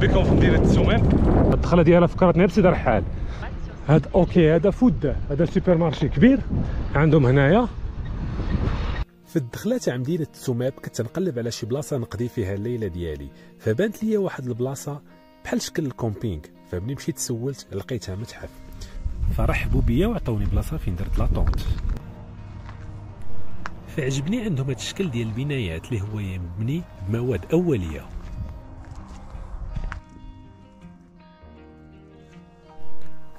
بكم في مدينة تسوميب الدخلة ديالها فكرتني بسيدي رحال هاد OK هذا Food هذا supermarché كبير. عندهم هنايا. في الدخلة تاع مدينة تسوماب كنت تنقلب على شي بلاصة نقضي فيها الليلة ديالي. فبانت لي واحد البلاصة بحال شكل ال camping. فملي مشيت سولت لقيتها متحف. فرحبوا بيا وعطوني بلاصة فين درت la tente فعجبني عندهم هذا الشكل ديال البنايات اللي هو مبني بمواد أولية.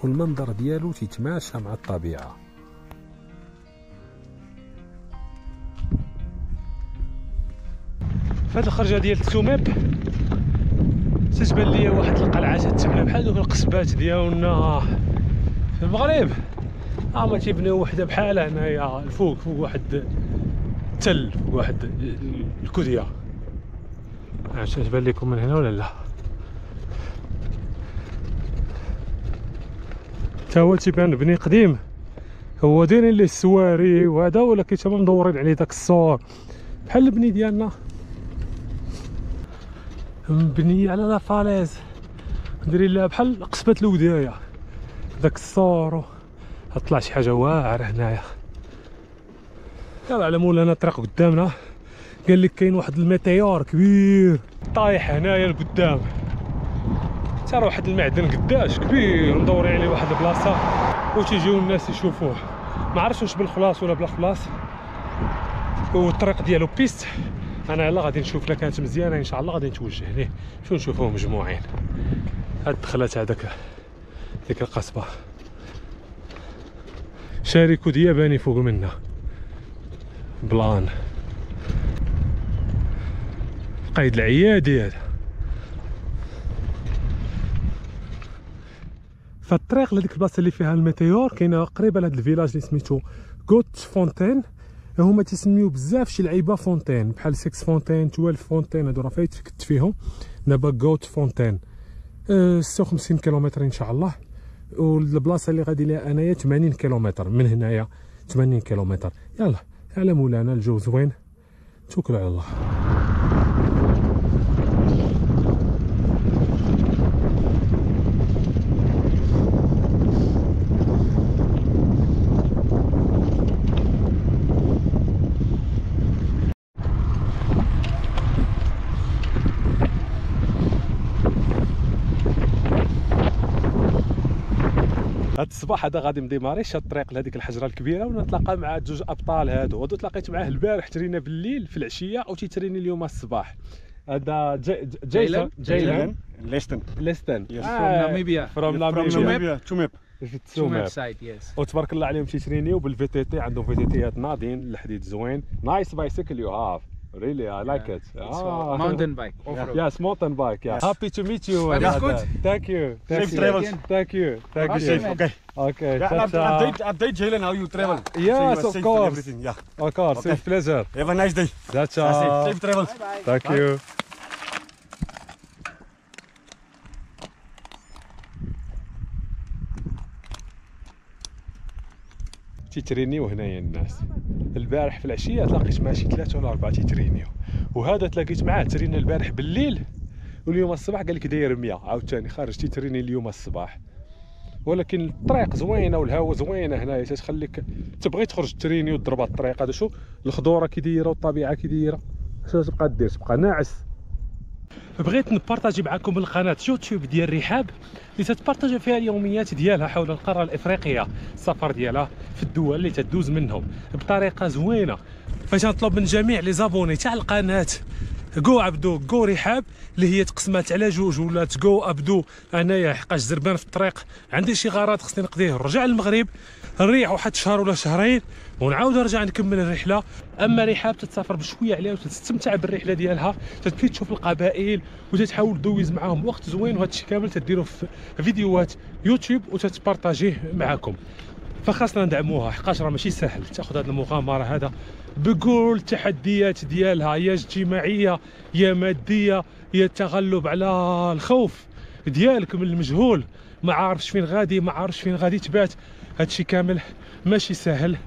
والمنظر ديالو تيتماشى مع الطبيعة. هذه الخرجة ديال السوميب تتبان لي واحد القلعة تتبنى بحال دوك القصبات ديالنا. في المغرب؟ ها ما تيبنيو وحدة بحال هنايا. الفوق فوق واحد التل فوق واحد الكودية. عرفت تبان لكم من هنا ولا لا؟ تا هو تيبان بني قديم. هو دايرين ليه السواري وهذا ولكن تما مدورين عليه داك الصور بحال البني ديالنا. مبنية على لا فاليز. ندير لها بحال قصبة الوداية. داك الصور طلع شي حاجة واعرة هنايا. يلا على مولانا الطريق قدامنا. قال لك كاين واحد météore كبير. طايح هنايا لقدام. ترى واحد المعدن قداش كبير مدورين عليه واحد البلاصة وتيجيو الناس يشوفوه. ما عرفتش واش بالخلاص ولا بلا خلاص والطريق ديالو piste. أنا يلا غادي نشوف لا كانت مزيانة إن شاء الله غادي نتوجه ليه. شو نشوفوه مجموعين. هاد دخلت هذاك ديك القصبة. شاركو دياباني فوق منا. بلان. قايد العيادي هذا. فالطريق لهذيك البلاصة اللي فيها الميتيور كاينة قريبة لهاد الفيلاج اللي سميتو غوت فونتين هما تيسميو بزاف شي لعيبة فونتين بحال 6 فونتين 12 فونتين هادو راه فايت كنت فيهم. دابا غوت فونتين أه 56 كيلومتر إن شاء الله. والبلاصة اللي غادي ليها أنايا 80 كيلومتر. من هنايا 80 كيلومتر. يلا على مولانا الجو زوين. توكلوا على الله هاد الصباح هذا غادي نديماري شاد الطريق لهذيك الحجرة الكبيرة ونتلاقى مع جوج أبطال هادو. هادو تلاقيت معاه البارح ترينا بالليل في العشية أو تيتريني اليوم الصباح. هذا جايلان جايلان listen. listen. آه، from Namibia. Namibia. To map في yes. وتبارك الله عليهم تيترينيو بال VTT عندهم VTT ات ناضين الحديد زوين. nice bicycle you have really I like it It's for ah. mountain bike. Off-road. yes mountain bike yeah happy to meet you That is good. thank you thank Safe you travels. thank you thank you safe, okay. okay Yeah, ciao, and ciao. update, update Jalen how you travel. Ah, so you Yes, are of course. Everything. Yeah. of course Okay. with pleasure Have a nice day. ciao Yeah, safe, ciao safe travels. thank you تيترينيو هنايا الناس. البارح في العشية تلاقيت مع شي ثلاثة ولا أربعة تيترينيو. وهذا تلاقيت معاه ترينا البارح بالليل واليوم الصباح قال لك داير 100 عاوتاني خارج تيتريني اليوم الصباح. ولكن الطريق زوينة والهواء زوينة هنايا تتخليك تبغي تخرج تريني وتضرب الطريق هذا شو؟ الخضورة كي دايرة والطبيعة كي دايرة. شنو تبقى دير تبقى ناعس. بغيت نبارطاجي معكم القناة يوتيوب ديال رحاب اللي تتبارطاجي فيها اليوميات ديالها حول القارة الإفريقية. السفر ديالها في الدول اللي تدوز منهم بطريقة زوينة. فشنطلب من جميع les abonnés تاع القناة جو عبدو جو رحاب اللي هي تقسمات على جوج ولا جو عبدو أنايا حقاش زربان في الطريق. عندي شي غرض خصني نقضيه. نرجع للمغرب نريح واحد شهر ولا شهرين ونعاود نرجع نكمل الرحلة. أما رحاب تتسافر بشوية عليها وتستمتع بالرحلة ديالها. تتمشي تشوف القبائل وتتحاول دوز معاهم وقت زوين وهذا الشيء كامل تديروه في فيديوهات يوتيوب وتتبارطاجيه معاكم. فخاصنا ندعموها. حقاش راه ماشي سهل تأخذ هذه المغامرة هذا. بكل التحديات ديالها يا اجتماعية يا مادية يا التغلب على الخوف ديالك من المجهول. ما عارفش فين غادي ما عارفش فين غادي تبات. هادشي كامل ماشي سهل.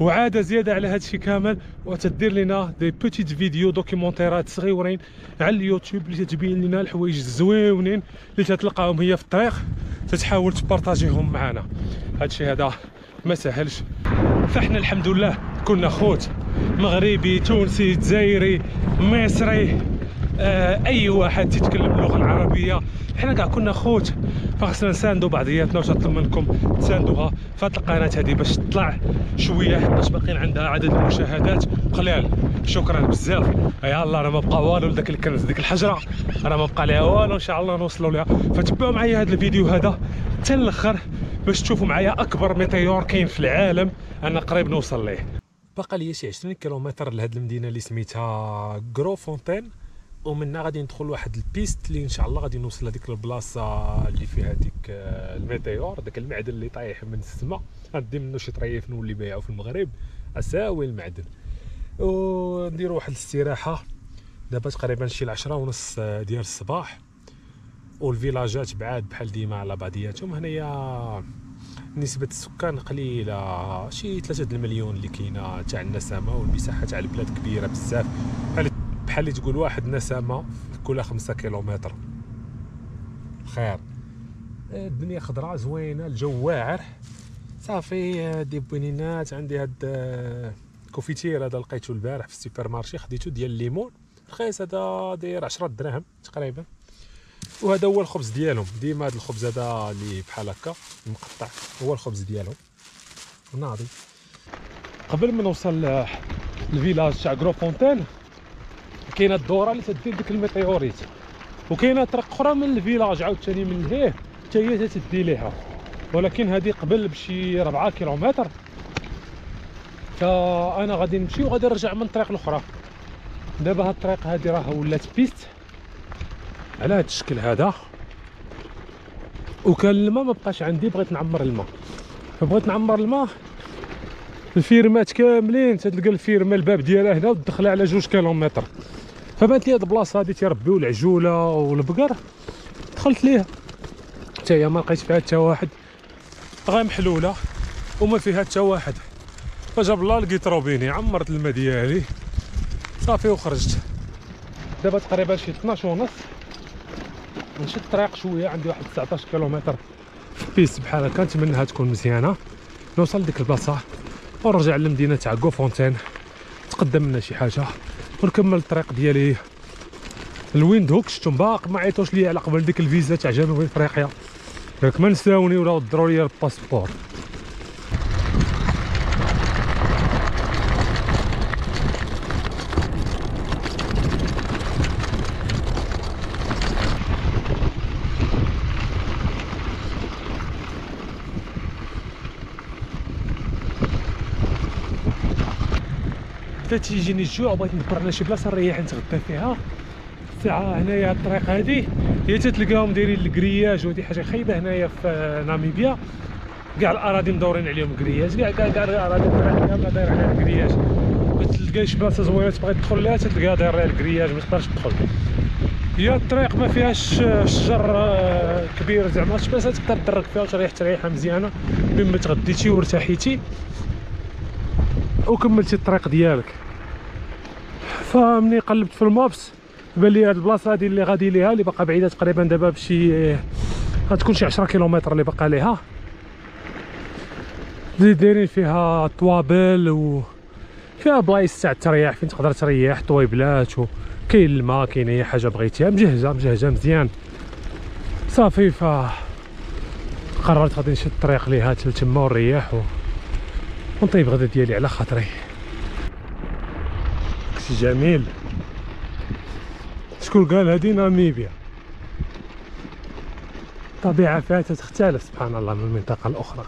وعادة زيادة على هذا الشيء كامل وتدير لنا des petites vidéos documentaire ات صغيورين على اليوتيوب اللي تتبين لنا الحوايج الزويونين اللي تتلقاهم هي في الطريق. تتحاول تبارطاجيهم معنا. هذا الشيء هذا. ما سهلش. فاحنا الحمد لله كنا خوت. مغربي تونسي جزائري مصري. آه أي واحد تيتكلم اللغة العربية. حنا كاع كنا خوت. فخصنا نساندو بعضياتنا وتطلب منكم تساندوها هذه القناة هذه باش تطلع شوية حيتاش باقيين عندها عدد المشاهدات قلال شكرا بزاف. يلا راه ما بقى والو لذاك الكنز ديك الحجرة. راه ما بقى لها والو إن شاء الله نوصلوا لها فتبعوا معايا هذا الفيديو هذا. حتى الأخر باش تشوفوا معايا أكبر météore كاين في العالم. أنا قريب نوصل ليه. باقا ليا شي 20 كيلومتر لهاد المدينة اللي سميتها كرو فونتين ومنها غادي ندخل واحد ال piste اللي إن شاء الله غادي نوصل لهذيك البلاصة اللي فيها ديك آه، ال météore داك المعدن اللي طايح من السماء غادي منه شي طريف نولي بايعو في المغرب. أساوي المعدن. ونديرو واحد الاستراحة. دابا تقريبا شي العشرة ونص ديال الصباح. والفيلاجات بعاد بحال ديما على بعضياتهم. هنايا نسبة السكان قليلة. شي ثلاثة المليون اللي كاينة تاع النسمة والمساحة تاع البلاد كبيرة بزاف. بحال بحال تقول واحد نسمة كل خمسة كيلومتر. خير. الدنيا خضراء زوينة الجو واعر. صافي دي بوينينات عندي هاد آه، confiture هذا لقيته البارح في السوبر مارشي خديته ديال الليمون. رخيص هذا داير 10 دراهم تقريبا. وهذا هو الخبز ديالهم. ديما هذا الخبز هذا اللي بحال هكا مقطع. هو الخبز ديالهم. ناضي قبل ما نوصل لل village تاع كرو فونتين كاينة الدورة اللي تدير ديك ال météorite وكاينة طريق أخرى من ال village عاوتاني من لهيه حتى هي تدي ليها. ولكن هذه قبل بشي 4 كيلومتر. فأنا غادي نمشي وغادي نرجع من الطريق الأخرى. دابا هاد الطريق هذه راه ولات piste. على هاد الشكل هذا. وكان الماء ما بقاش عندي بغيت نعمر الماء. فبغيت نعمر الماء. الفيرمات كاملين تلقى الفيرما الباب ديالها هنا ودخلها على جوج كيلومتر. فبانت لي هاد البلاصة هادي تيربيو العجوله والبقر. دخلت ليها حتى هي ما لقيت فيها حتى واحد. غير محلولة وما فيها حتى واحد. فجاب الله لقيت روبيني عمرت الماء ديالي. صافي وخرجت. دابا تقريبا شي 12 ونص. نشد الطريق شوية عندي واحد 19 كيلومتر في piste بحال هكا. نتمنىها تكون مزيانة. نوصل لديك البلاصة ونرجع للمدينة تاع كوفونتين. نتقدى لنا شي حاجة. ونكمل الطريق ديالي. الويند هوك شفتم باقي ما عيطوش ليا على قبل ديك الفيزا تاع جنوب إفريقيا. ياك ما نساوني ولا ضروا لي الباسبور. بدا تيجيني الجوع وبغيت ندبر على شي بلاصة نريح نتغدى فيها. ساعة هنايا الطريق هادي. هي تتلقاهم دايرين ال grillage ودي حاجة خايبة هنايا في ناميبيا. كاع الأراضي مدورين عليهم grillage كاع كاع كاع الأراضي كامله داير عليها ال grillage ما تلقاي شي بلاصة زوينة تبغي تدخل لها تلقاها داير عليها ال grillage ما تقدرش تدخل. هي الطريق ما فيهاش شجر آه، كبير زعما شي بلاصة تقدر تدرك فيها وتريح تريحه مزيانة. مما تغديتي وارتاحيتي وكملتي الطريق ديالك. فمني قلبت في ال Maps بان لي هاد البلاصة هادي اللي غادي ليها اللي باقا بعيدة تقريبا دابا بشي غتكون شي 10 كيلومتر اللي باقا ليها اللي دايرين فيها طوابل و فيها بلايص تاع التريح فين تقدر تريح طويبلات و كاين الماء كاين أي حاجة بغيتيها مجهزة مجهزة مزيان. صافي ف قررت غادي نشد الطريق ليها تما ونريح و... ونطيب غدا ديالي على خاطري. داكشي جميل. شكون قال هادي؟ ناميبيا. الطبيعة فيها تختلف سبحان الله من المنطقة الأخرى.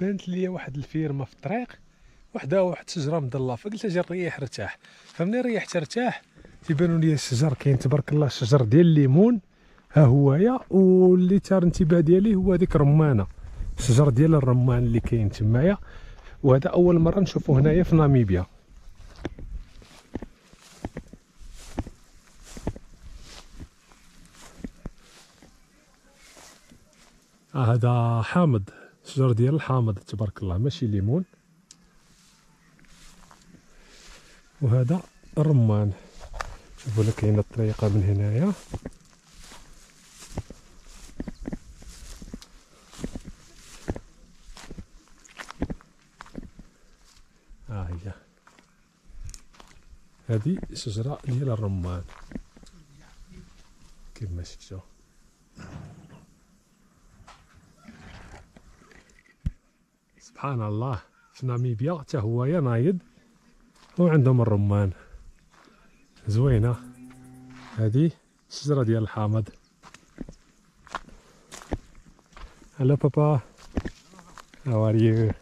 بانت لي واحد الفيرما في الطريق وحدها واحد الشجرة مضلة فقلت أجي نريح ارتاح فمني ريحت ارتاح تيبانوا لي الشجر كاين تبارك الله الشجر ديال الليمون. ها هويا واللي تار الانتباه ديالي هو هذيك رمانة الشجر ديال الرمان اللي كاين تمايا وهذا أول مرة نشوفه هنايا في ناميبيا. آه هذا حامض شجر ديال الحامض تبارك الله ماشي ليمون. وهذا الرمان. شوفوا لك كاينة الطريقة من هنايا ها هي هذه شجره ديال الرمان. كما شفتوا. سبحان الله. في ناميبيا حتى هو يا نايض وعندهم الرمان. زوينة. هذه الشجره ديال الحامض. Hello Papa. How are you?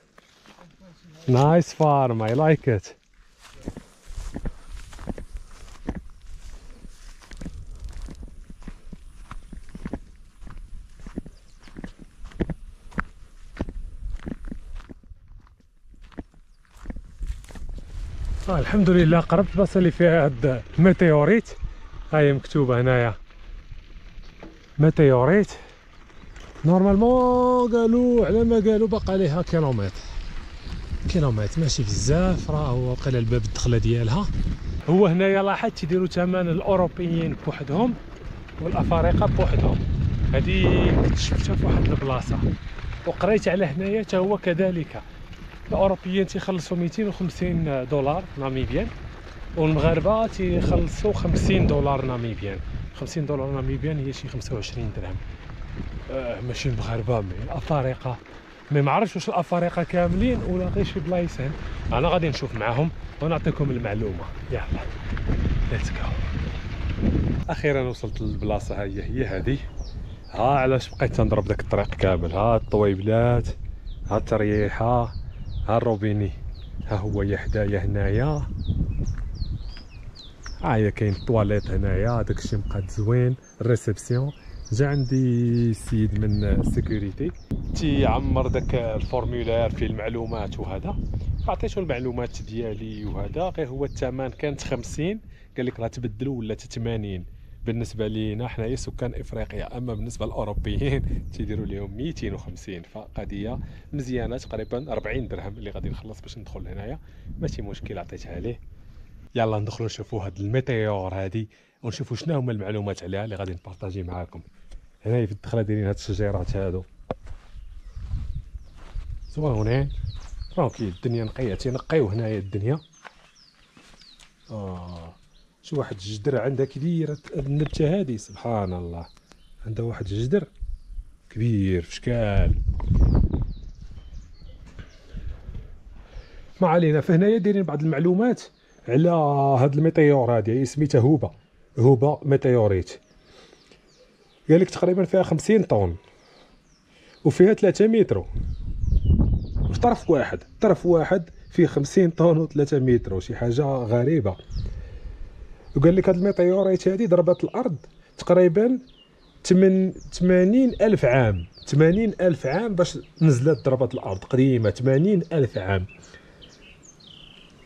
Nice farm, I like it. آه الحمد لله قربت البلاصه اللي فيها هاد الميتيوريت هاي مكتوبة هنايا. meteorite. normalement قالوا على ما قالوا باقا عليها كيلومتر. كيلومتر ماشي بزاف راه هو بقى الباب الدخلة ديالها. هو هنايا لاحظت تيديروا ثمن الأوروبيين بوحدهم والأفارقة بوحدهم. هذه كنت شفتها في واحد البلاصة. وقريت على هنايا حتى هو كذلك. الأوروبيين تيخلصوا 250 دولار ناميبيان والمغاربة تيخلصوا 50 دولار ناميبيان. 50 دولار ناميبيان هي شي 25 درهم. آه ماشي المغاربة مي الأفارقة. مي ما عرفتش واش الأفارقة كاملين ولا غير شي بلايصين أنا غادي نشوف معاهم ونعطيكم المعلومة. يلا let's go أخيرا وصلت للبلاصة. هي هي هذه. ها علاش بقيت تنضرب داك الطريق كامل؟ ها الطويبلات ها التريحة. الروبيني ها هو يا حدايا هنايا ها هي كاين الطواليت هنايا داكشي مقاد زوين ال réception. جا عندي سيد من ال sécurité تيعمر داك ال formulaire فيه المعلومات وهذا. عطيتو المعلومات ديالي وهذا. غير هو الثمن كانت 50 قال لك راه تبدلوا ولات 80 بالنسبة لينا حنايا سكان إفريقيا أما بالنسبة للأوروبيين تيديروا لهم 250 فقضية مزيانة تقريبا 40 درهم اللي غادي نخلص باش ندخل هنايا ماشي مشكل عطيتها ليه. يلا ندخلوا نشوفوا هاد ال météore هادي ونشوفوا شنو هما المعلومات عليها اللي غادي ن partager معاكم. هنايا في الدخلة دايرين هاد الشجيرات هادو. زوينين tranquille الدنيا نقية تينقيو هنايا الدنيا. آه. شي واحد الجدر عندها كبيرة النبتة هادي سبحان الله. عندها واحد الجدر كبير في شكال. ما علينا فهنايا دايرين بعض المعلومات على هاد ال météore هادي سميتها هوبا. هوبا meteorite. قالك تقريبا فيها خمسين طن وفيها ثلاثة متر. في طرف واحد طرف واحد فيه خمسين طن وثلاثة متر وشي حاجة غريبة. وقال لك هاد ال météorite هادي ضربت الأرض تقريبا تمن تمانين ألف عام. تمانين ألف عام باش نزلت ضربت الأرض قديمة. تمانين ألف عام.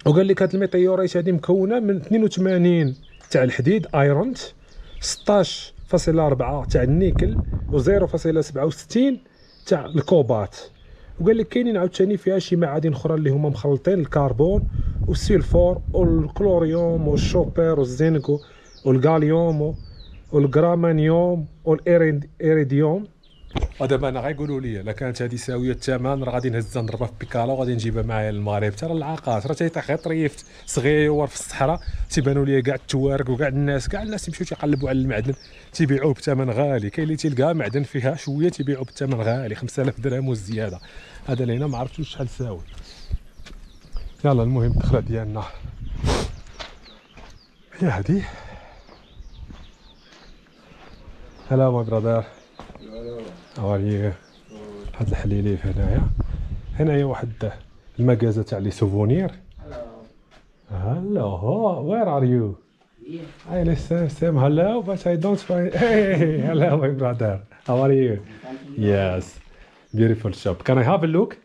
وقال لك هاد الميتيوريت هادي مكونة من 82 تاع الحديد ايرونت 16.4 تاع النيكل و 0.67 تاع الكوبات. وقال لك كاينين عاوتاني فيها شي معادن أخرى اللي هما مخلطين الكربون والسيلفور والكلوريوم والشوبر والزينكو والغاليوم والجرامانيوم والايريديوم ودابا أنا غيقولوا لي الا كانت هذه ساوية الثمن راه غادي نهزها نضربها في بيكالا وغادي نجيبها معايا للمغرب. ترى العاقات راه تيطيح غير طريفت صغيور في الصحراء تيبانوا لي كاع التوارق وكاع الناس كاع الناس تيمشيو تيقلبوا على المعدن تيبيعوه بثمن غالي. كاين اللي تلقى معدن فيها شوية تيبيعوه بثمن غالي 5000 درهم وزياده هذا اللي هنا ما عرفتش شحال ساوي. يلا المهم الدخلة ديالنا. هي هادي. hello my brother هاو هاد الحليليف هنايا. هنايا واحد المكازا تاع les souvenirs. hello where are you I listen same. Hello but I don't find hey hello my brother. How are you? Yes. Beautiful shop. Can I have a look?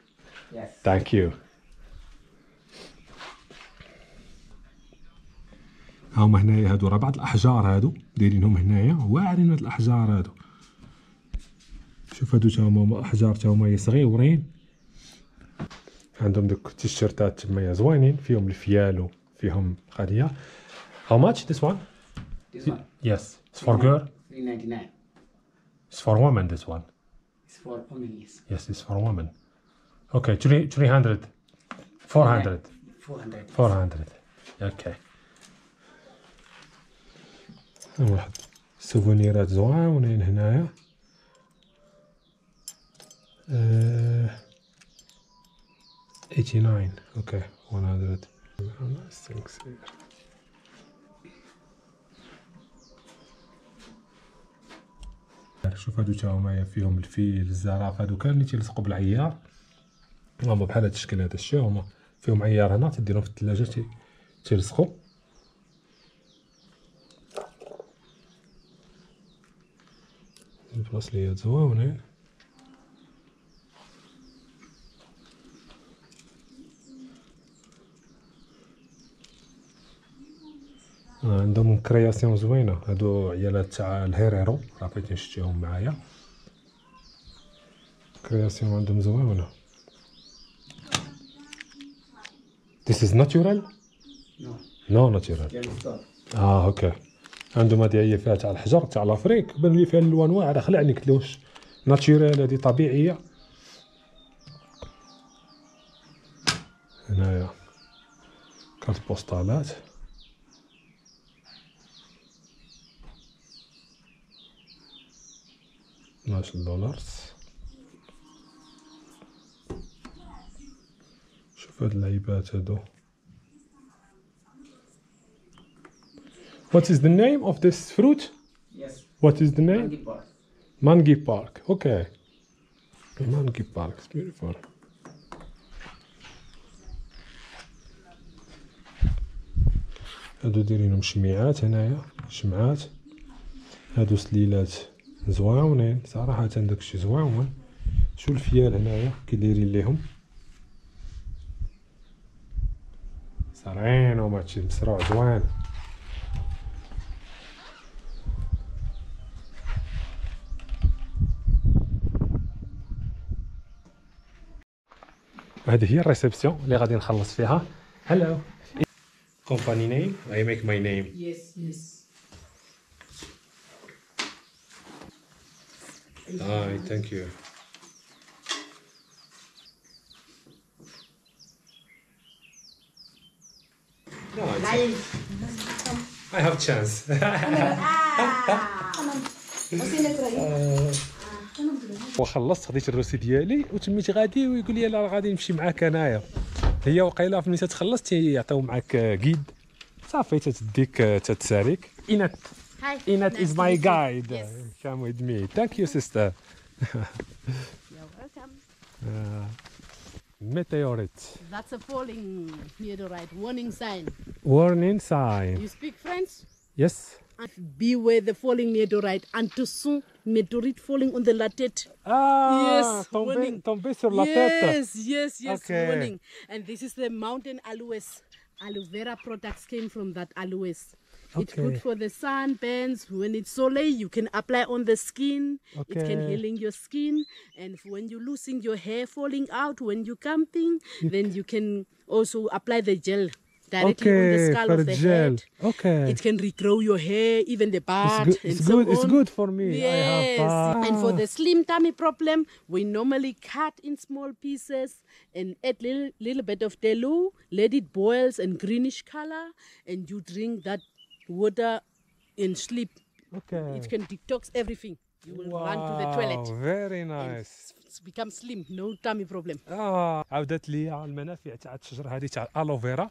Yes. thank you. هما هنايا هادو. راه بعض الأحجار هادو دايرينهم هنايا. واعرين هاد الأحجار هادو. شوف هادو تا هما احجار تا هما صغيورين. عندهم دوك التيشيرتات تمايا زوينين فيهم الفيالو فيهم قضيه how much this one? This one, yes. It's for girl? 399. it's for woman this one. It's for women, yes. yes it's for woman. Okay 3 300 400 400. 400 أوكي واحد السوفونيرات زوينين هنايا. آه، 89 okay 100 Nice things here. شوف هادو تا هما فيهم الفيل الزرافة هادو كاملين تيلصقوا بالعيار. هما بحال هاد الشكل هذا الشيء هما فيهم عيار هنا تديرهم في الثلاجه تي- تيلصقوا. البراسليات زوينين آه، عندهم création زوينة. هادو عيالات تاع الهيريرو راه فايتين شتيهم معايا. création عندهم زوينة This is natural? No, No natural. آه okay عندهم هذه هي فيها تاع الحجر تاع l'Afrique بان لي فيها الالوان واعره خلعني قلت لهش natural هذه طبيعية. هنايا. carte postale ات اثناش دولار شوف هاد اللعيبات هادو What is the name of this fruit? Yes, What is the name? Mangi Park. Mangi Park. Okay. Mangi Park. It's beautiful. هادو دايرينهم شميعات هنايا شمعات هادو سليلات زواونين صراحة داكشي زواون شو الفيال هنايا؟ كي دايرين ليهم. صانعين هما هادشي مصنوع زوين. هذه هي ال réception اللي غادي نخلص فيها. hello company name? I make my name. Yes, yes. Hi thank you. No, it's, I have chance. وخلصت خديت الروسي ديالي وتميت غادي ويقول لي لا غادي نمشي معاك أنايا. هي وقيله ملي تتخلص تيعطيو معاك جيد صافي تتديك تتساليك اينات Hi. Inat nice is my guide. Yes. Come with me. Thank you, sister. You're welcome. Uh, meteorite. That's a falling meteorite. Warning sign. Warning sign. You speak French? Yes. Beware the falling meteorite. And to soon, météorite falling on the latte. Ah, yes, warning. sur la yes, tête. Yes, yes, yes, okay. warning. And this is the mountain aloes. Aloe vera products came from that aloes. It's good for the sunburns. When it's soleil, you can apply on the skin. It can healing your skin. And when you're losing your hair falling out when you're camping, then you can also apply the gel directly on the okay skull of the gel head. okay It can regrow your hair, even the it's part. good and it's so good it's good for me I have Yes. And for the slim tummy problem, we normally cut in small pieces and add little little bit of delu, let it boils and greenish color, and you drink that water and sleep. okay It can detox everything. You will run to the toilet. Wow, very nice become slim, no tummy problem. آه عاودت لي المنافع تاع الشجره هذه تاع الالوفيرا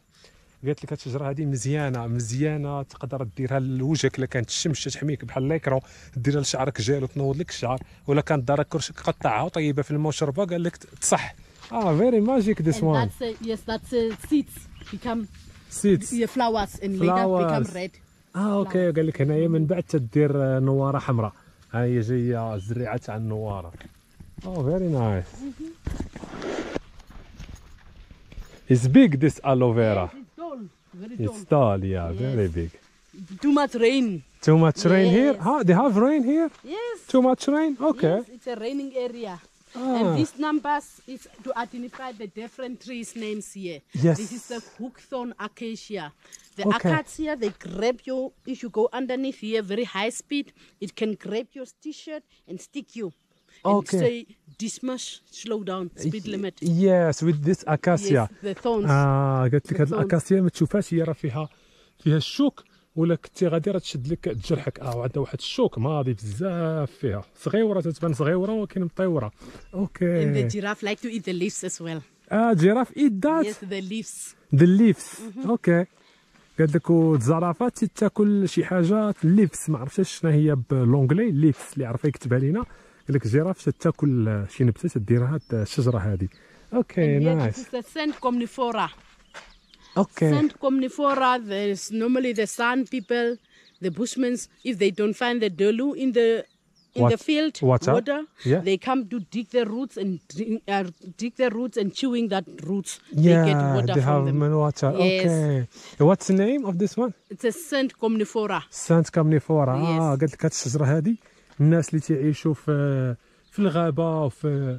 قالت لك الشجره هذه مزيانة مزيانة تقدر ديرها لوجهك إلا كانت الشمس تحميك بحال ليكرو ديرها لشعرك جيل وتنوض لك الشعر ولا كانت دارك كرشك قطعها وطيبها في الماء وشربها قال لك تصح آه very magic this one yes, that's uh, seeds become seeds yeah, flowers and later become Flowers. red. آه okay قال لك هنايا من بعد تدير آه، نواره حمراء ها هي جاية الزريعه تاع النواره oh very nice It's big this aloe vera. It's tall, very tall. It's tall, yeah, very Yes. big. Too much rain. Too much rain here? Yes. Huh? They have rain here? Yes. Too much rain? Okay. Yes, it's a raining area. And these numbers is to identify the different trees names here. Yes. This is the hookthorn acacia. The Okay. acacia, they grab you, if you go underneath here, very high speed, it can grab your t-shirt and stick you. And Okay. say, this much, slow down, speed limit. Yes with this acacia Yes, the thorns. اه قالت لك هاد الثورن. الاكاسيا ما تشوفهاش هي راه فيها فيها الشوك ولا كنتي غادي راه تشد لك تجرحك آه وعندها واحد الشوك ماضي بزاف فيها. صغيره تتبان صغيره ولكن مطيورة. And the okay giraffe like to eat the leaves as well. آه giraffe eat That Yes, the leaves. the leaves okay. قال لك والزرافات تاكل شي حاجة leaves ما عرفتش شنو هي ب l'anglais leaves اللي عرف يكتبها لينا. قال لك ال giraffe تاكل شي نبتة تدير هاد الشجره هذه. okay And nice the scent comnifora. اوكي Scent comnifora, there's normally the sun people, the bushmans, if they don't find the dolu in the in the Wat- field water? Yeah. they come to dig the roots and drink, uh, dig the roots and chewing that roots. they get Yeah, water they from have them. man water. Yes. Okay. What's the name of this one? It's a scent comnifora. سانت كامنيفورا اه Yes. قالت لك هاد الشجره هذه الناس اللي تعيشوا في في الغابه وفي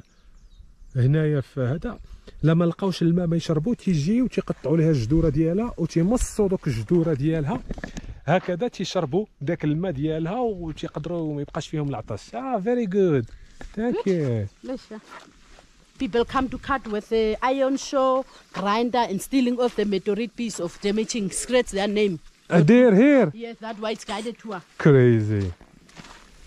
هنايا في هذا. لما لقاوش الماء ما يشربوا تيجيو تيقطعوا لها الجذوره ديالها وتيمصوا دوك الجذوره ديالها. هكذا تيشربوا داك الماء ديالها وتيقدروا ما يبقاش فيهم العطش آه very good thank you. People come to cut with the iron show, grinder, and stealing off the meteorite piece of damaging scratch their name. ادير here Yes, that why it's guided tour. crazy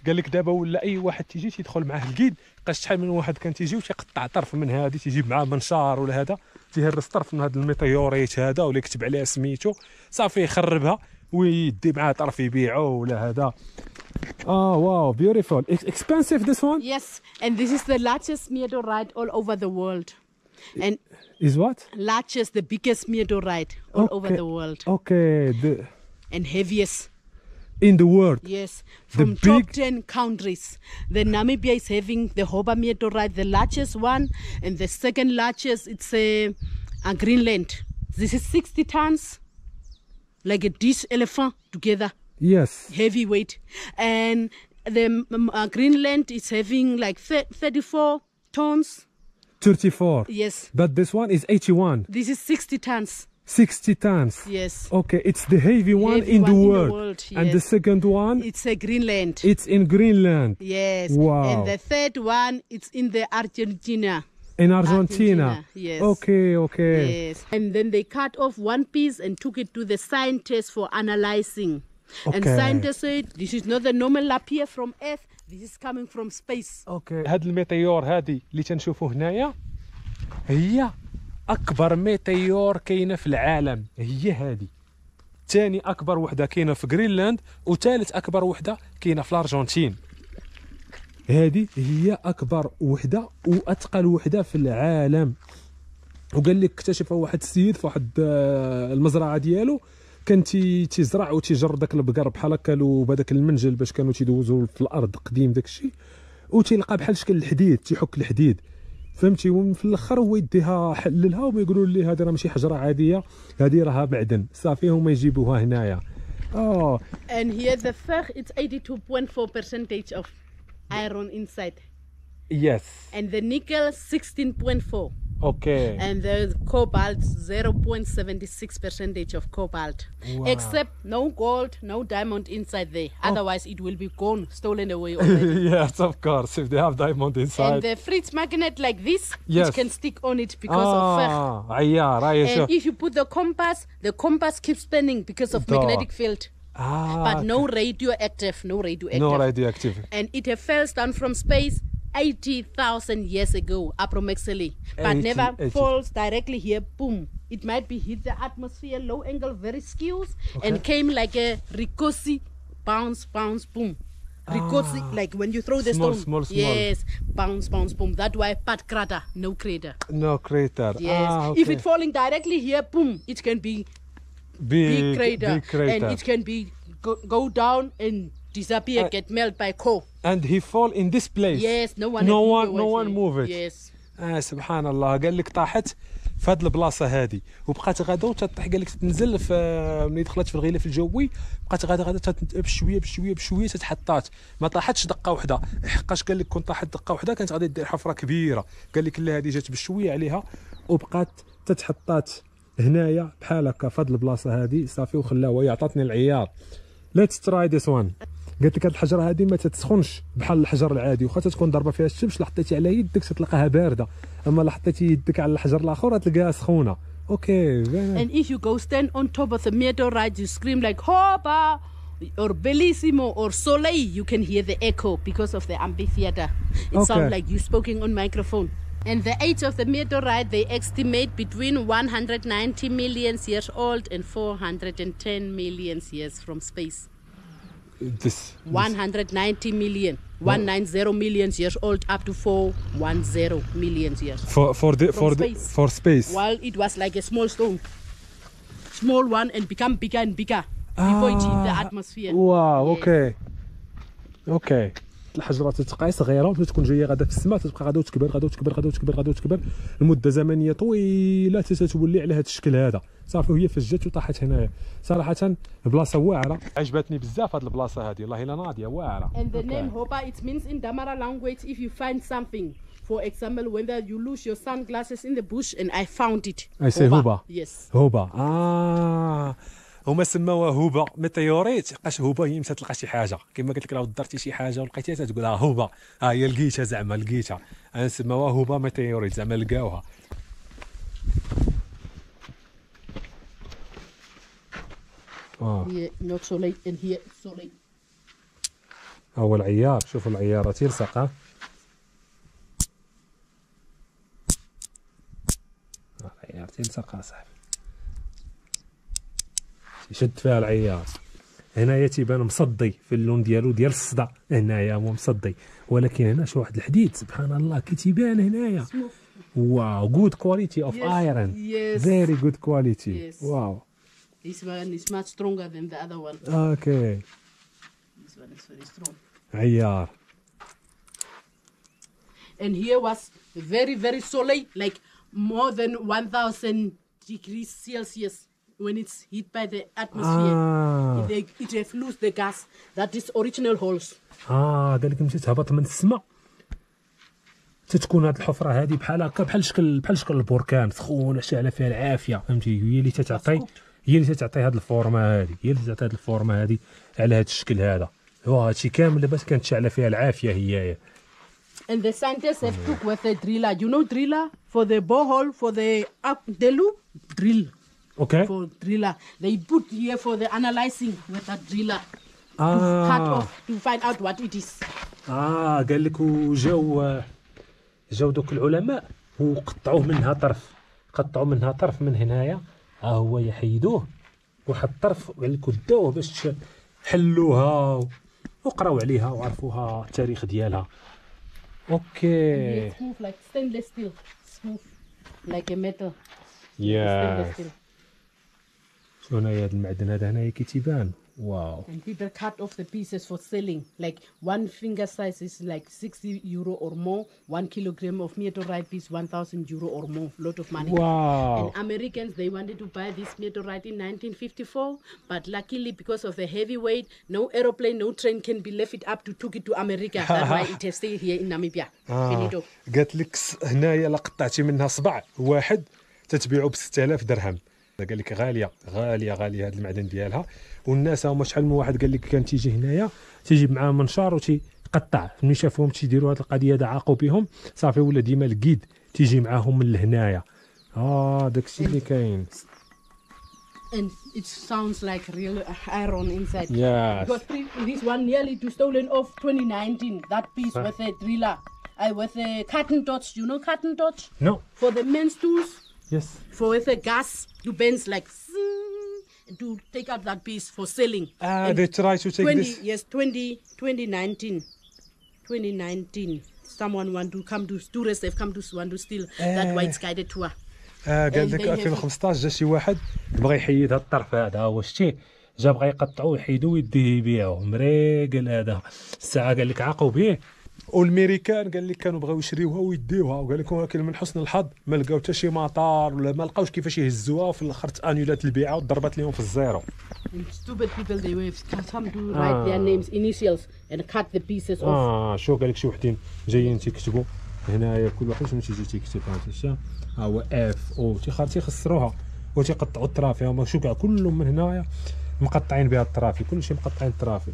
قال لك دابا ولا أي واحد تيجي تيدخل معاه ال guide لقى شحال من واحد كان تيجي وتيقطع طرف من هذه تيجيب معاه منشار ولا هذا تيهرس طرف من هذا ال météorite هذا ولا يكتب عليها سميتو صافي يخربها ويدي معاه طرف يبيعو ولا هذا آه wow beautiful expensive this one Yes, and this is the largest meteorite all over the world. And as what largest, the biggest meteorite all over Okay. the world. okay And heaviest, in the world yes. From big- top 10 countries. The Namibia is having the Hoba meteorite, the largest one. And the second largest, it's a, a Greenland. This is 60 tons, like a dish elephant together. yes heavyweight and the uh, greenland is having like thir- 34 tons 34 yes but this one is 81 this is 60 tons 60 tons yes okay it's the heavy one Heavy in the one in the world, world, and the yes. second one it's a greenland it's in greenland yes Wow. and the third one it's in the argentina in argentina, Argentina, yes. okay okay yes and then they cut off one piece and took it to the scientists for analyzing and Okay. scientists said this is not the normal lapia from earth this is coming from space okay هاد الميتيور هادي اللي تنشوفوا هنايا هي أكبر météore كاينة في العالم. هي هادي ثاني أكبر وحدة كاينة في جرينلاند وثالث أكبر وحدة كاينة في الأرجنتين. هذه هي أكبر وحدة واثقل وحدة في العالم. وقال لك اكتشفها واحد السيد في واحد آه، المزرعة ديالو كان تي تيزرع وتيجر داك البقر بحال هكا بهذاك المنجل باش كانوا تيدوزوا في الأرض قديم داك الشيء وتيلقى بحال شكل الحديد تيحك الحديد. فهمتي؟ وفي الآخر هو يديها حللها وما يقولوا لي هذه راه ماشي حجرة عادية هذه راها معدن صافي هما يجيبوها هنايا. آه. And here the fer, it's 82.4 percentage of iron inside. يس And the nickel, 16.4. Okay. And there's cobalt, 0.76 percentage of cobalt. Wow. Except no gold, no diamond inside there. Oh. Otherwise, it will be gone, stolen away yes, of course, if they have diamond inside. And the Fritz magnet like this, yes. which can stick on it because ah, of. Ah, yeah, right. And sure. if you put the compass, the compass keeps spinning because of Duh. magnetic field. Ah, but no radioactive, no radioactive. No radioactive. And it fell down from space 80,000 years ago, approximately, but 80, never 80. falls directly here. Boom! It might be hit the atmosphere, low angle, very skews, and came like a ricochet, bounce, bounce, boom. Ricochet, like when you throw the Ah. Small, stone. small, small. Yes, bounce, bounce, boom. That why, but crater, no crater. no crater Yes. ah, If okay. it falling directly here, boom, it can be big, big crater, big crater. and it can be go, go down and disappear, Uh, get melted by coal. and he fall in this place. Yes, no one. no one no one move it. Yes. آه سبحان الله قال لك طاحت في هذه البلاصة هذه وبقات غادا وتطيح. قال لك تنزل في ملي دخلت في الغلاف الجوي بقات غادا غادا بشويه بشويه بشوية تتحطات. ما طاحتش دقة واحدة حقاش قال لك كون طاحت دقة واحدة كانت غادي دير حفرة كبيرة. قال لك لا هذه جات بشوية عليها. وبقات تتحطات هنايا بحال هكا في هذه البلاصة هذه صافي وخلاوها. هي عطاتني العيار. let's try this one قالت لك هاد الحجره هذه ما تتسخنش بحال الحجر العادي واخا تكون ضربه فيها الشمس لا حطيتي على يدك تلقاها بارده اما لا حطيتي يدك على الحجر الآخر تلقاها سخونه أوكي And if you go stand on top of the meteorite, you scream like Hoba or Bellissimo or Soleil, you can hear the echo because of the amphitheater. It Okay. sounds like you speaking on microphone. And the age of the meteorite, they estimate between 190 million years old and 410 million years from space. this, 190 million 190 million years old up to four one zero millions years. For for the for space. the for space. While it was like a small stone. Small one and become bigger and bigger. Ah, before it hit the ah. atmosphere. Wow yeah. okay okay. الحجره تتبقى صغيره وملي تكون جاية غادا في السماء تتبقى غادا وتكبر غادا وتكبر غادا وتكبر غادا وتكبر. لمده زمنية طويلة حتى تتولي على هذا الشكل هذا. صافي وهي فجات وطاحت هنايا. صراحة بلاصه واعرة. عجبتني بزاف هذه البلاصة هذه والله إلا ناضية واعرة. And the name Hoba, it means in Damara language, if you find something, for example, whether you lose your sunglasses in the bush, and I found it. I say Hoba. Yes. هوبا آه هما سموها هوبا météorite. لقاش هوبا هي متى تلقى شي حاجة. كما قلت لك راه درتي شي حاجة ولقيتيها تقول ها هوبا. ها هي لقيتها زعما لقيتها. أنا سموها هوبا météorite زعما لقاوها. late. ها هو العيار. شوفوا العياره تيلصق ها. ها العيار تيلصق صاحبي. يشد فيها العيار هنايا تيبان مصدي في اللون ديالو ديال الصدى. هنايا هو مصدي. ولكن هنا شي واحد الحديد سبحان الله كي تيبان هنايا. wow good quality of iron. فيري جود كواليتي. واو This one is much stronger than the other one. أوكي This one is very strong. عيار And here was very, very soleil, like more than 1,000 degrees Celsius. When it's hit by the atmosphere. آه They, it have lost the gas. That is original holes. آه قال لك ملي تهبط من السماء. تتكون هذه الحفرة هذه بحال هكا بحال شكل بحال شكل البركان. سخونه شاعله فيها العافية. فهمتي؟ هي اللي تتعطي هي اللي تتعطي هذه ال forme ة هذه هي اللي تعطي هذه ال forme ة هذه على هذا الشكل هذا. هو هادشي كامل لاباس كانت شاعله فيها العافية هي. And the scientists have took with a driller. You know driller for the borehole for the up the loop? Drill. okay for driller. They put here for the analyzing with a driller cut آه off to find out what it is. آه قال لك وجاو جاو دوك العلماء وقطعوه منها طرف. قطعوا منها طرف من هنايا. ها هو يحيدوه. واحد الطرف قال لك وداوه باش حلوها وقراو عليها وعرفوها التاريخ ديالها. أوكي smooth like stainless steel, smooth like a metal. Stainless steel. هنايا هذا المعدن هذا هنايا كي تيبان واو And people cut off the pieces for selling. Like one finger size is like 60 euro or more. One kilogram of meteorite piece, 1,000 euro or more. Lot of money. واو And Americans, they wanted to buy this meteorite in 1954, but luckily, because of the heavy weight, no aeroplane, no train can be left it up to took it to America. That's why it has stayed here in Namibia. قالت لك هنايا لا قطعتي منها صبع واحد تتبيعو ب 6000 درهم قال لك غالية غالية غالية هذا المعدن ديالها. والناس هما شحال من واحد قال لك كان تيجي هنايا تيجيب معاه منشار وتيقطع. ملي شافوهم تيديروا هذه القضية هذا عاقوا بهم. صافي ولا ديما الكيد تيجي معاهم من لهنايا. آه داكشي اللي كاين. And it sounds like real iron inside. ياس Because this one nearly to stolen off 2019. That piece with a driller, uh, with a cotton dots. You know cotton dots نو for the men's tools. يس For with a gas to bends like to take out that piece for selling. آه And they try to take 20 this yes 20 2019 2019 someone want to come to tourists they've come to want to steal that Eh. white guided tour آه قال لك they have- 2015 جا شي واحد بغى يحيد هذا الطرف هذا هو شتيه جا بغى يقطعوه يحيدوه يديه يبيعوه مريقل هذا الساعة قال لك عاقوا به والميريكان قال لك كانوا بغاو يشريوها ويديوها وقال لكم ولكن من حسن الحظ. ما لقاو حتى شي مطار ولا ما لقاوش كيفاش يهزوها وفي الآخر تانولات البيعة وضربت لهم في الزيرو. And stupid people, they were some to write their names, initials, and cut the pieces off. آه شوف قال لك شي وحدين جايين تيكتبوا؟ هنايا كل واحد شنو تيجي تيكتب؟ ها هو اف أو تيخر تيخسروها وتيقطعوا الطرافي. هما شو كاع كلهم من هنايا مقطعين بها الطرافي. كلشي مقطعين الطرافي.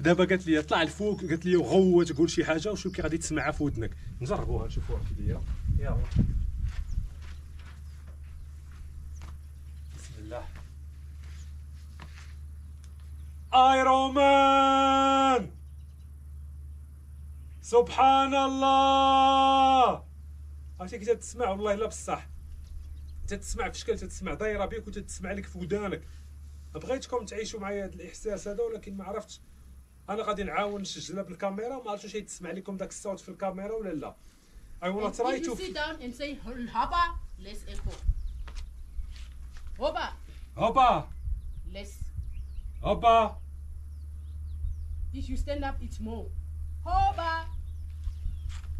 دابا قالت لي طلع الفوق قالت لي غوت قول شي حاجة وشوف كي غادي تسمعها في ودنك. نجربوها نشوفوها كي دايرة. يلا. بسم الله. Iron Man سبحان الله! عرفتي كي تسمع والله لا بصح. تتسمع في شكل تتسمع دايرة بيك وتتسمع لك في ودانك. بغيتكم تعيشوا معايا هذا الإحساس هذا ولكن ما عرفتش أنا غادي نعاون نسجلها بالكاميرا ما عرفتش واش يتسمع لكم داك الصوت في الكاميرا ولا لا. اي ولا تراي تو سي داون اند سي هوبا ليس ايكو هوبا هوبا ليس هوبا if you stand up it's more. هوبا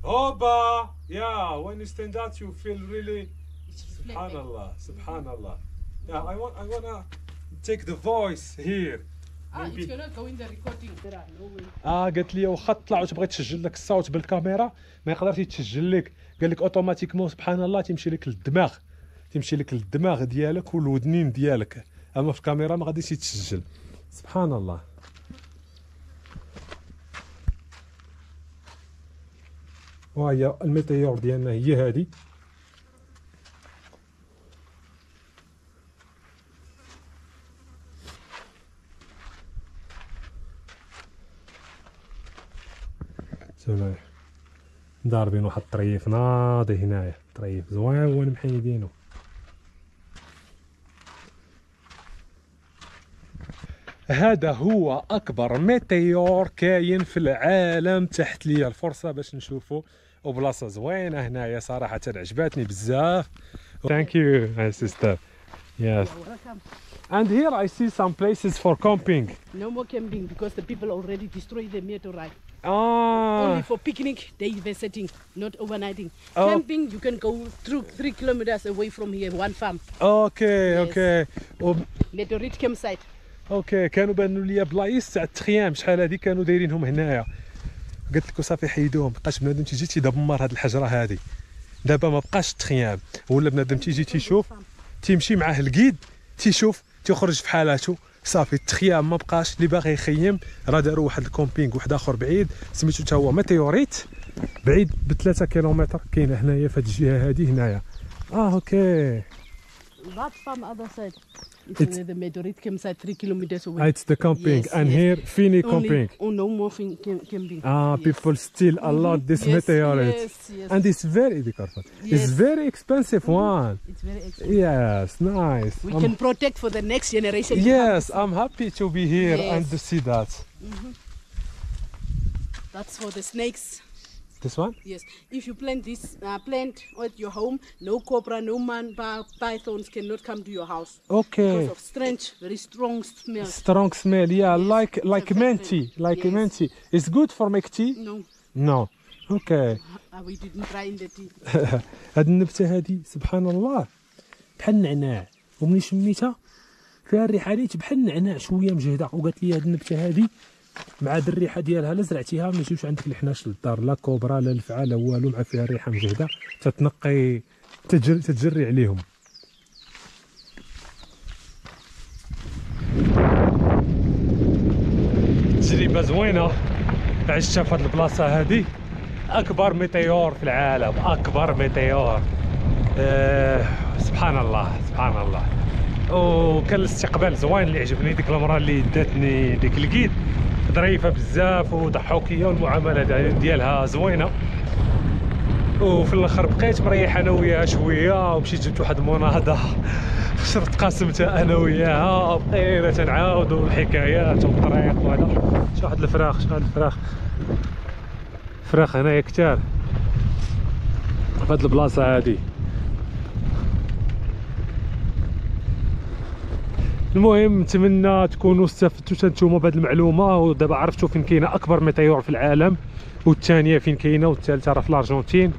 هوبا يا when you stand up you feel really سبحان الله سبحان الله yeah i want i want to take the voice here. آه قالت لي واخا تطلع وتبغي تسجل لك الصوت بالكاميرا ما يقدرش يتسجل لك. قال لك أوتوماتيكمون سبحان الله تمشي لك للدماغ تمشي لك للدماغ ديالك والودنين ديالك. أما في الكاميرا ما غاديش يتسجل. سبحان الله. وهي ال meteor ديالنا هي هذه. سمعي ضاربين واحد الطريف ناضي هنايا. طريف زوين محيدينو هذا هو أكبر meteor كاين في العالم. تاحت ليا الفرصة باش نشوفه وبلاصة زوينة هنايا صراحة عجبتني بزاف. ثانك يو ماي سيستر يس and here i see some places for camping. No more camping because the people already destroyed the meteorite. Ah Only for picnic, day visiting, not overnighting. Oh. Camping, you can go through three kilometers away from here, one farm. أوكي Yes. وب- Meteorite campsite. أوكي كانوا بانوا لي بلايص تاع التخيام شحال هادي كانوا دايرينهم هنايا قلت لك صافي حيدوهم بقاش بنادم تيجي تيدمر هاد الحجرة هادي دابا ما بقاش التخيام ولا بنادم تيجي تيشوف تيمشي معاه ال guide تيشوف تيخرج في حالاته صافي التخيام ما بقاش اللي باغي يخيم راه داروا واحد ال camping واحد آخر بعيد. سميتو تا هو meteorite بعيد بثلاثة كيلومتر كاين هنايا في هاد الجهه هادي هنايا. آه okay. That farm other side. It's, It's- where the meteorite campsite, three kilometers away. It's the camping Yes, and yes. here Fini camping Oh, no more fin- cam- camping. Ah, Yes. people still a lot this Yes, meteorite. Yes, yes. And it's very careful. It's very expensive one. it's very expensive. Yes, nice. We I'm- can protect for the next generation. yes. I'm happy to be here and to see that. That's for the snakes. This one? Yes. If you plant this uh, plant at your home, no cobra, no man, pythons cannot come to your house Okay. because of strange, very strong smell. Strong smell. Yeah, Yes, like like tea, like yes. tea. It's good for make tea. No, No. Okay. uh, we didn't try in the tea. هاد النبته هادي سبحان الله بحال النعناع وملي شميتها فيها الريحه نيت بحال النعناع شوية مجهده وقالت لي هاد النبته هادي مع الريحة ديالها لا زرعتيها ما يجيوش عندك الحناش للدار لا كوبرا لا الفعه لا والو مع فيها الريحة مجهدة تتنقي تجر تتجري عليهم. تجربة زوينة. عشتها في هاد البلاصة هادي. أكبر meteor في العالم أكبر meteor. آه سبحان الله سبحان الله. وكان الاستقبال زوين اللي عجبني ديك المراه اللي داتني ديك ال guide ظريفة بزاف وضحوكيه والمعاملة دي- ديالها زوينة. وفي الآخر بقيت مريح أنا وياها شوية ومشيت جبت واحد المناضة. شرط قاسمتها أنا وياها. بقينا تنعاودوا الحكايات والطريق وهذا. شو واحد الفراخ شو واحد الفراخ. فراخ هنايا كتار. في هاد البلاصة هادي. المهم نتمنى تكونوا استفدتوا نتوما بهذه المعلومة ودابا عرفتوا فين كاينة أكبر ميتيور في العالم والثانيه فين كاينة والثالثه راه في الأرجنتين.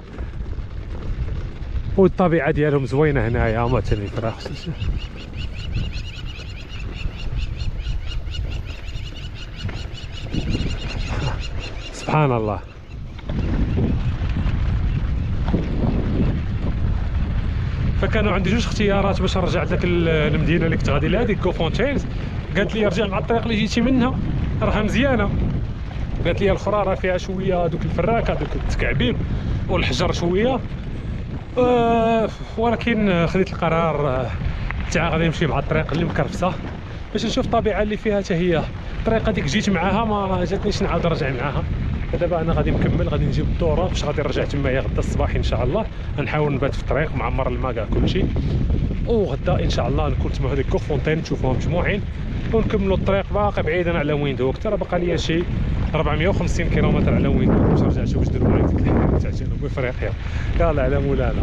والطبيعة ديالهم زوينة هنايا معتني فراخ سبحان الله. فكانوا عندي جوج اختيارات باش نرجع لك المدينة اللي كنت غادي لها ديك كوفونتينز قالت لي رجع مع الطريق اللي جيتي منها راها مزيانة. قالت لي الأخرى راه فيها شوية دوك الفراكة دوك التكعبيب والحجر شوية. آه ولكن خديت القرار آه، تاع غادي نمشي مع الطريق اللي مكرفسه باش نشوف الطبيعة اللي فيها حتى هي. الطريقة ديك جيت معاها ما جاتنيش نعاود نرجع معاها. دابا أنا غادي نكمل غادي نجيب الدورة. باش غادي نرجع تمايا غدا الصباح إن شاء الله. نحاول نبات في الطريق معمر الماء كاع كلشي. وغدا إن شاء الله نكون تما هذيك كوفونتين نشوفوها مجموعين. ونكملوا الطريق باقي بعيدا على وين دوك راه باقي ليا شي 450 كيلومتر على وين باش نرجع نشوف واش دروا معايا ديك الحلقة تاع جنوب افريقيا يلا على مولانا.